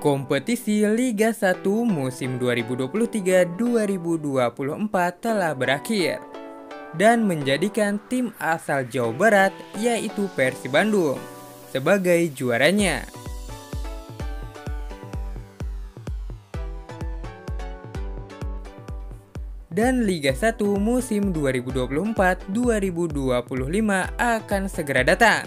Kompetisi Liga 1 musim 2023-2024 telah berakhir dan menjadikan tim asal Jawa Barat yaitu Persib Bandung sebagai juaranya. Dan Liga 1 musim 2024-2025 akan segera datang.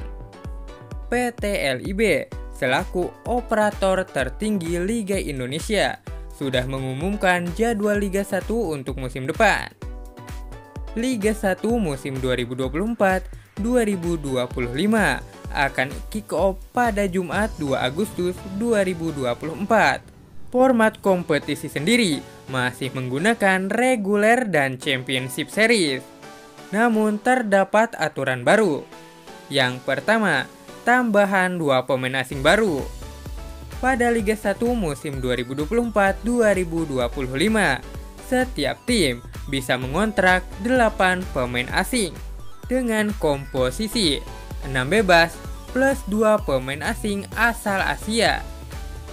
PT LIB selaku operator tertinggi Liga Indonesia sudah mengumumkan jadwal Liga 1 untuk musim depan. Liga 1 musim 2024-2025 akan kick off pada Jumat 2 Agustus 2024. Format kompetisi sendiri masih menggunakan reguler dan championship series. Namun terdapat aturan baru. Yang pertama, tambahan dua pemain asing baru. Pada Liga 1 musim 2024-2025, setiap tim bisa mengontrak 8 pemain asing dengan komposisi 6 bebas plus 2 pemain asing asal Asia.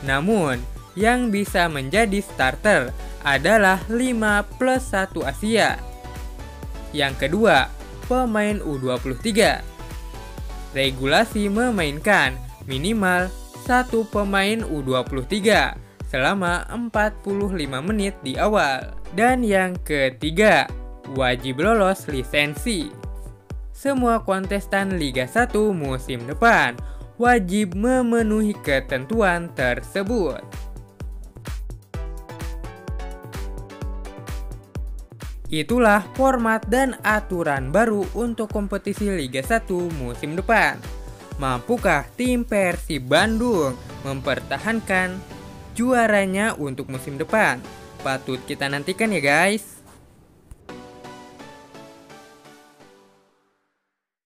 Namun, yang bisa menjadi starter adalah 5 plus 1 Asia. Yang kedua, pemain U23 regulasi memainkan minimal satu pemain U23 selama 45 menit di awal. Dan yang ketiga, wajib lolos lisensi. Semua kontestan Liga 1 musim depan wajib memenuhi ketentuan tersebut. Itulah format dan aturan baru untuk kompetisi Liga 1 musim depan. Mampukah tim Persib Bandung mempertahankan juaranya untuk musim depan? Patut kita nantikan ya guys.